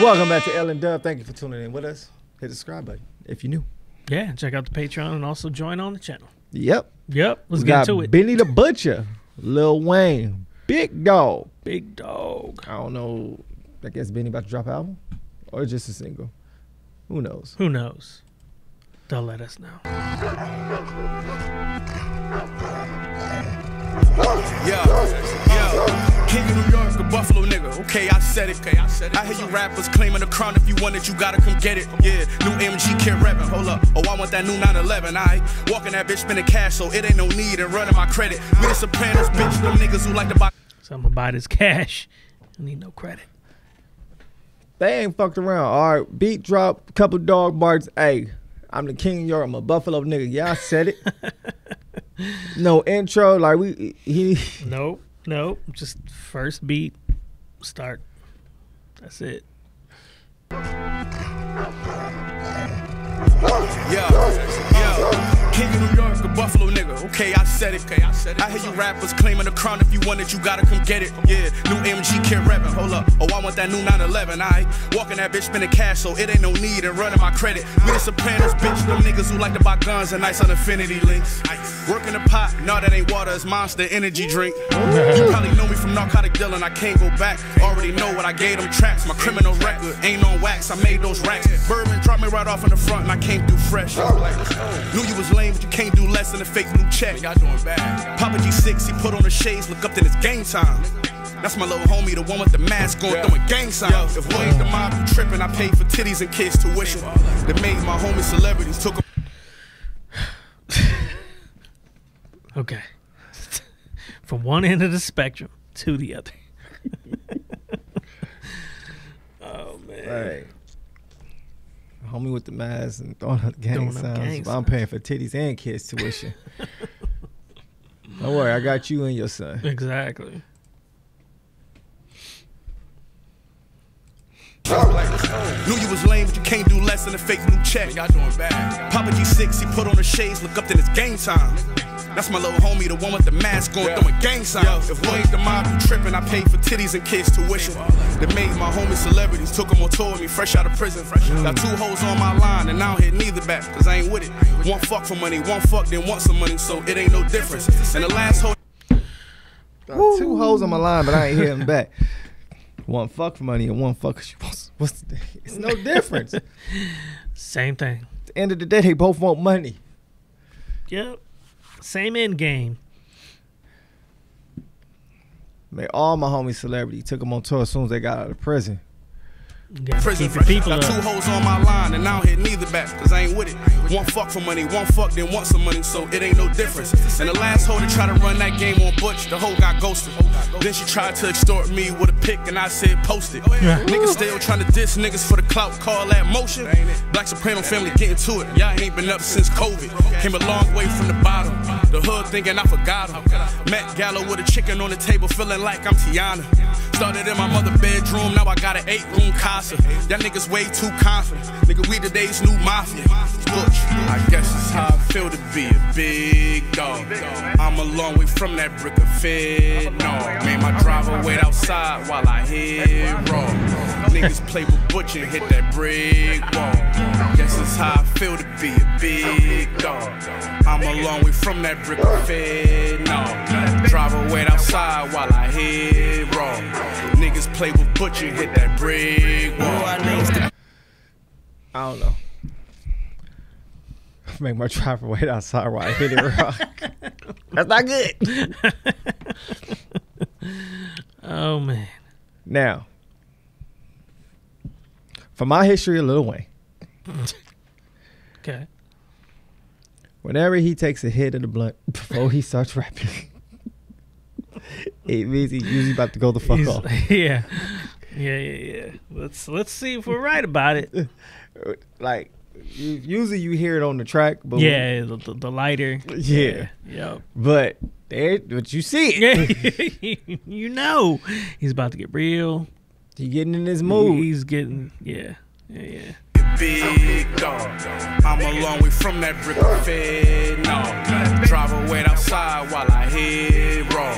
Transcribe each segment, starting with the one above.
Welcome back to Ellen Dub. Thank you for tuning in with us. Hit the subscribe button if you're new. Yeah, check out the Patreon and also join on the channel. Yep. Yep, let's we get got to it. Benny the Butcher, Lil Wayne, Big Dog. Big dog. I don't know. I guess Benny about to drop an album or just a single. Who knows? Who knows? They'll let us know. Yeah, yeah. King of New York, a Buffalo nigga. Okay, I said it. Okay, I said it. I hear you rappers claiming the crown. If you want it, you gotta come get it. Yeah, new MG kid reppin'. Hold up. Oh, I want that new 911. I walking that bitch spending cash, so it ain't no need in running my credit. We the Sopranos, bitch. Them niggas who like to buy. So I'm gonna buy this cash. I need no credit. They ain't fucked around. All right, beat drop, couple dog barks. Hey, I'm the king of York. I'm a Buffalo nigga. Yeah, I said it. no intro. Like we, he. Nope, nope. Just first beat, start. That's it. Yeah, yeah. King of New York, a Buffalo nigga. Okay, I said it. Okay, I said it. I hear you rappers claiming the crown. If you want it, you gotta come get it. Yeah, new MG kid reppin'. Hold up. Oh, I want that new 911. I walking that bitch spending cash, so it ain't no need in running my credit. We the Sopranos, bitch. Them niggas who like to buy guns and nice on infinity links. Working the pot. No, that ain't water. It's Monster Energy drink. You probably know me from narcotic dealing. I can't go back. Already know what I gave them tracks. My criminal record ain't on wax. I made those racks. Bourbon dropped me right off in the front, and I came through fresh. Knew you was lame, but you can't do less than a fake blue check. Y'all doing bad. Papa G6, he put on the shades, look up, then it's game time. That's my little homie, the one with the mask on, throwing gang signs. If we ain't the mob, you tripping, I paid for titties and kids tuition. That made my homie celebrities, took 'em Okay. From one end of the spectrum to the other. oh man. Hey. Homie with the mask and throwing up gang Throwing up signs. gang but I'm paying for titties and kids tuition. Don't worry, I got you and your son. Exactly. Knew you was lame, but you can't do less than a fake blue check. Y'all doing bad. Papa G6, he put on the shades, look up, then it's game time. That's my little homie, the one with the mask on, throwing gang signs. If we ain't the mob, you tripping, I paid for titties and kids tuition. That made my homie celebrities, took them on tour with me, fresh out of prison. Fresh. Got two hoes on my line, and I don't hit neither back, cause I ain't with it. One fuck for money, one fuck, then want some money, so it ain't no difference. And the last hoe. Got two hoes on my line, but I ain't hitting back. One fuck for money and one fuck 'cause she wants. What's the, it's no difference. Same thing. At the end of the day, they both want money. Yep. Same end game. Man, all my homies celebrity took them on tour as soon as they got out of prison. Gotta Prison keep your people Got two hoes on my line and I don't hit neither back, cause I ain't with it. One fuck for money, one fuck, then want some money, so it ain't no difference. And the last hoe to try to run that game on Butch, the hoe got ghosted. Then she tried to extort me with a pic and I said post it. Niggas still trying to diss niggas for the clout, call that motion. Black Soprano family getting to it. Y'all ain't been up since COVID. Came a long way from the bottom. The hood thinking I forgot him. Met Gallo with a chicken on the table, feeling like I'm Tiana. Started in my mother bedroom, now I got an eight room casa. Y'all niggas way too confident. Nigga, we today's new mafia. Butch, I guess it's how I feel to be a big dog. I'm a long way from that brick of fed. No, made my driver wait outside while I hit raw. Niggas play with Butch and hit that brick wall. Guess it's how I feel to be a big dog. I'm a long way from that brick of fed. No, driver wait outside while I hit. Niggas play with Butch and hit that brick wall. I don't know. Make my driver wait outside while I hit it rock. That's not good. Oh man. Now, for my history of Lil Wayne, Okay. whenever he takes a hit of the blunt before he starts rapping, it means he's usually about to go the fuck He's- off. yeah. Yeah, yeah, yeah. Let's let's see if we're right about it. Like, usually you hear it on the track, but Yeah, the, the, the lighter. Yeah. Yep. but there, but you see it. You know he's about to get real. He getting in his mood. He's getting yeah. Yeah, yeah. big dog. I'm a long way from that brick of fed, no. Drive wait outside while I hit raw.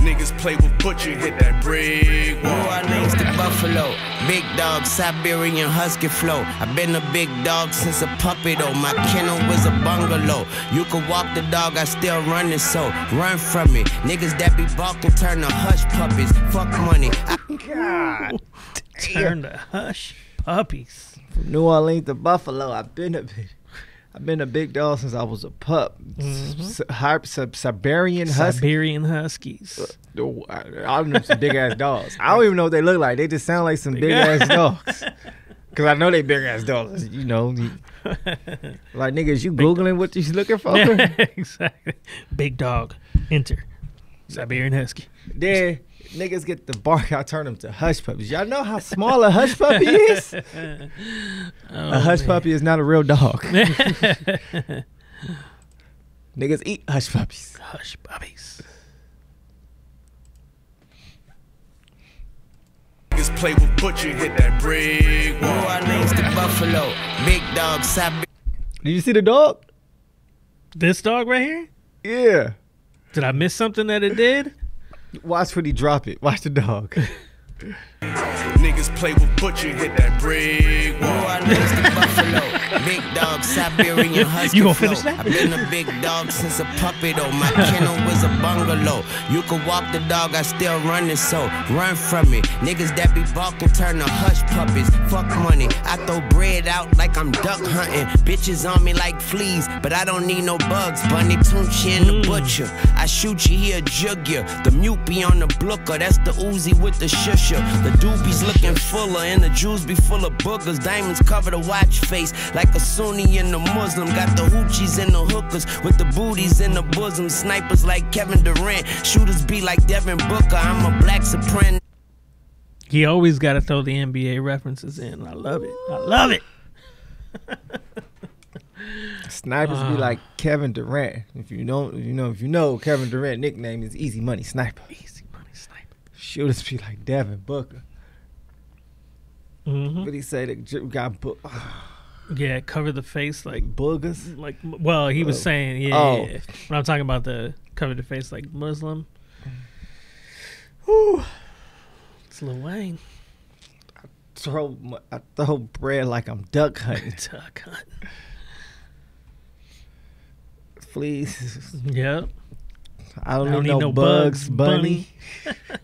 Niggas play with Butcher, hit that brick New wall. Orleans to Buffalo. Big dog, Siberian husky flow. I've been a big dog since a puppy though. My kennel was a bungalow. You could walk the dog, I still run it so. Run from me. Niggas that be balking turn to hush puppies. Fuck money. I God. Turn to hush puppies. From New Orleans to Buffalo, I've been a bit. I've been a big dog since I was a pup. Mm-hmm. Sib- Siberian husky. Siberian Huskies. Uh, oh, I, I don't know some big ass dogs. I don't even know what they look like. They just sound like some big ass dogs. Cause I know they big ass dogs. You know, like niggas, you googling what you looking for? exactly. Big dog. Enter. Siberian Husky. Then niggas get the bark. I turn them to hush puppies. Y'all know how small a hush puppy is? Oh, a hush puppy is not a real dog. niggas eat hush puppies. Hush puppies. Niggas play with Butcher, hit that brick New wall. Orleans to Buffalo. Big dog, Siberian. Did you see the dog? This dog right here? Yeah. Did I miss something that it did? Watch when he drop it. Watch the dog. Niggas play with Butcher, hit that brick New wall. Orleans to Buffalo. Big dog, Siberian husky You gonna flow. finish that? I've been a big dog since a puppy though. My kennel was a bungalow. You could walk the dog, I still run it so. Run from me. Niggas that be balking turn to hush puppies. Fuck money. I throw bread out like I'm duck hunting. Bitches on me like fleas, but I don't need no bugs. Bunny Tunechi and the butcher. I shoot you, he'll jug you. The mute be on the blooker. That's the Uzi with the shusher. The doobies looking fuller, and the jewels be full of boogers. Diamonds cover the watch face like a Sunni and a Muslim. Got the hoochies and the hookers with the booties in the bosom. Snipers like Kevin Durant. Shooters be like Devin Booker. I'm a black soprano. He always got to throw the NBA references in. I love it. I love it. Snipers be uh. like Kevin Durant. If you know, you know, if you know, Kevin Durant nickname is Easy Money Sniper. Easy sniper. Shooters be like Devin Booker. hmm But he said it got bo- Yeah, cover the face like boogers. like well he was Oh. saying yeah, Oh. yeah, when i'm talking about the cover the face like muslim Whew. it's lil wayne Throw my, I throw bread like I'm duck hunting. Duck hunt. Please, yep I don't, need, no, bugs, bunny.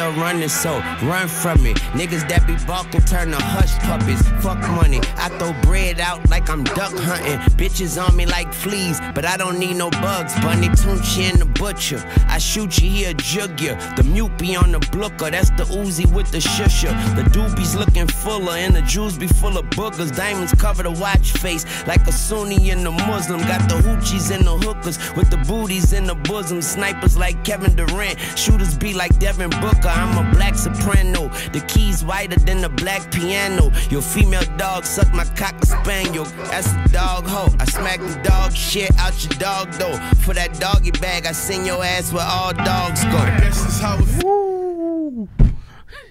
Still running, so run from me. Niggas that be balking turn to hush puppies. Fuck money. I throw bread out like I'm duck hunting. Bitches on me like fleas, but I don't need no bugs. Bunny Tunechi and the butcher. I shoot you, he'll jug you. The mute be on the blooker. That's the Uzi with the shusher. The doobies looking fuller, and the jewels be full of boogers. Diamonds cover the watch face like a Sunni and a Muslim. Got the hoochies and the hookers with the booties in the bosom. Snipers like Kevin Durant. Shooters be like Devin Booker. I'm a black soprano. The keys whiter than the black piano. Your female dog suck my cocker spaniel. That's a dog hoe. I smack the dog shit out your dog though. For that doggy bag, I send your ass where all dogs go. This is how it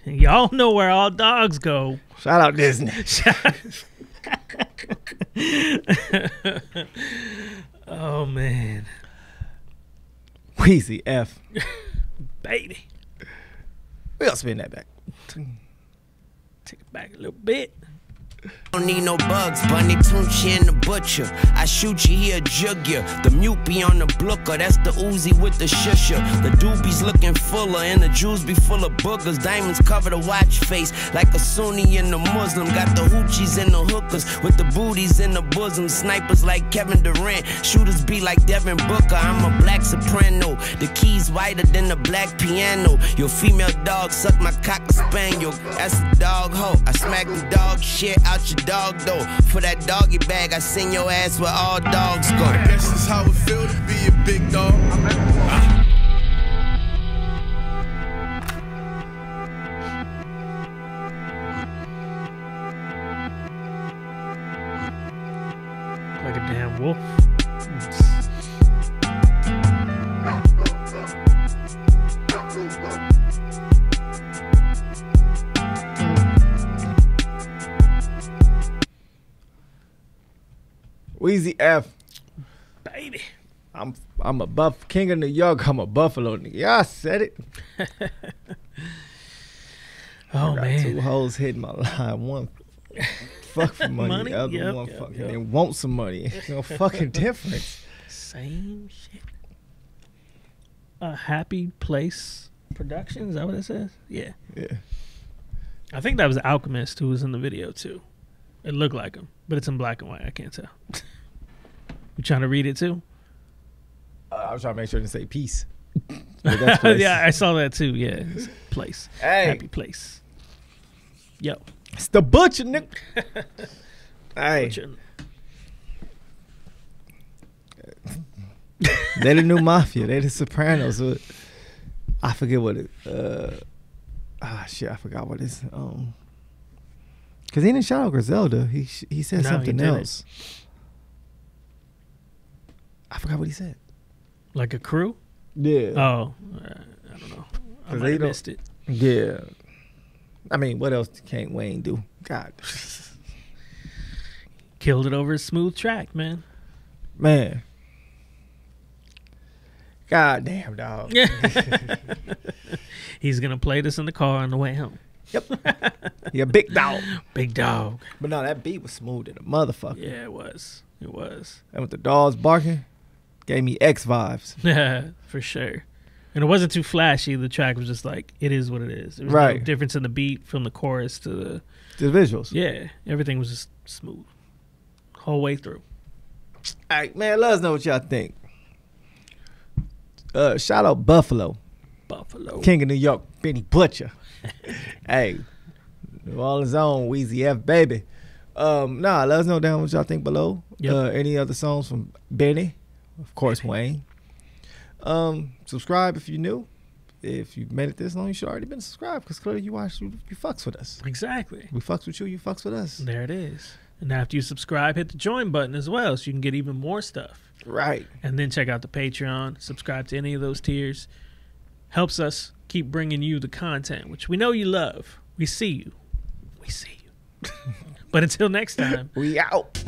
y'all know where all dogs go Shout out Disney. oh man Weezy F. baby We'll spin that back. take it back a little bit Don't need no bugs, Bunny Tunechi and the butcher. I shoot you, he'll jug you. The mute be on the blooker, that's the Uzi with the shusher. The doobies looking fuller, and the jewels be full of boogers. Diamonds cover the watch face like a Sunni and a Muslim. Got the hoochies and the hookers with the booties in the bosom. Snipers like Kevin Durant, shooters be like Devin Booker. I'm a black soprano. The keys whiter than the black piano. Your female dog suck my cocker spaniel. That's a dog hoe. I smack the dog shit out your dog though. For that doggy bag, I send your ass where all dogs go. This is how it feel to be a big dog. like a damn wolf Weezy F. Baby. I'm I'm a buff king of New York. I'm a Buffalo nigga. Yeah, I said it. Oh man. two hoes hitting my line. One fuck for money, Money? the other Yep, one yep, fucking yep. they want some money. no fucking difference. Same shit. A happy place production. Is that what it says? Yeah. Yeah. I think that was Alchemist who was in the video too. It looked like him, but it's in black and white. I can't tell. You trying to read it too? Uh, I was trying to make sure to say peace. Yeah, I saw that too. Yeah, it's place. Hey. Happy place. Yo, It's the butcher, nigga. hey, butcher. they the new mafia. They the Sopranos. I forget what it. Uh, ah, shit, I forgot what it's. Um, cause he didn't shout out Griselda. He he said No, something didn't. else. I forgot what he said. like a crew. Yeah. Oh, uh, I don't know. I might they have don't- missed it. Yeah. I mean, what else can't Wayne do? God, Killed it over a smooth track, man. man. God damn, dog. Yeah. He's gonna play this in the car on the way home. Yep. Yeah, big dog. Big dog. But no, that beat was smooth as a motherfucker. Yeah, it was. It was. And with the dogs barking, gave me X vibes. Yeah, for sure. And it wasn't too flashy. The track was just like it is what it is. There was no Right. difference in the beat from the chorus to the The visuals. yeah. Everything was just smooth, whole way through. All right, man, let us know what y'all think. Uh, shout out Buffalo, Buffalo. King of New York, Benny Butcher. hey, New Orleans own Weezy F, baby. Um, nah, let us know down what y'all think below. Yep. Uh, any other songs from Benny, of course, Wayne. Um, subscribe if you're new. If you've made it this long, you should already been subscribed because clearly you watch, you, you fucks with us. Exactly. We fucks with you, you fucks with us. There it is. And after you subscribe, hit the join button as well, so you can get even more stuff. Right. And then check out the Patreon. Subscribe to any of those tiers. Helps us keep bringing you the content, which we know you love. We see you. We see you. but until next time. We out.